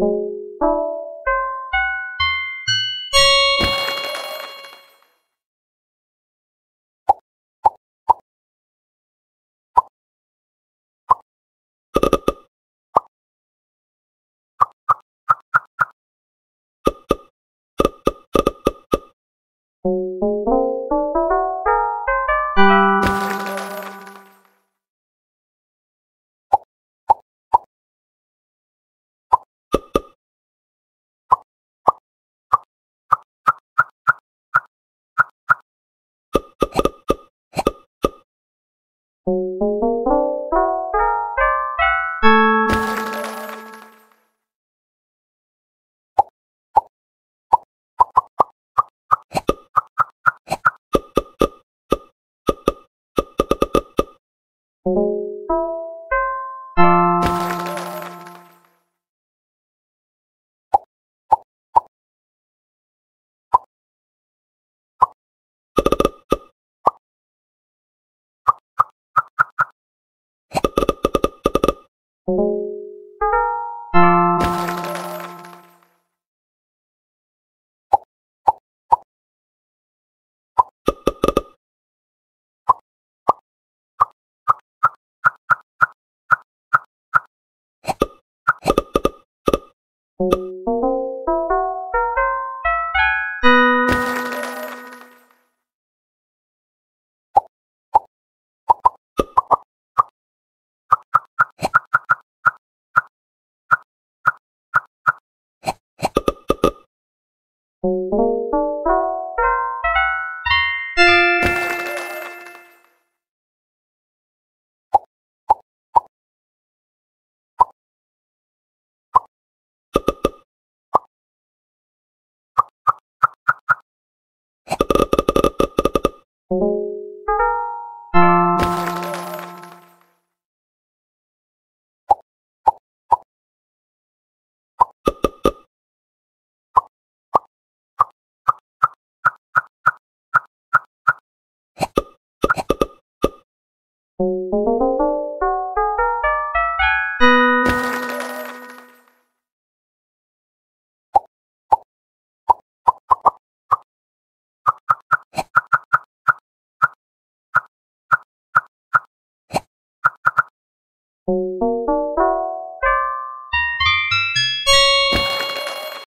you you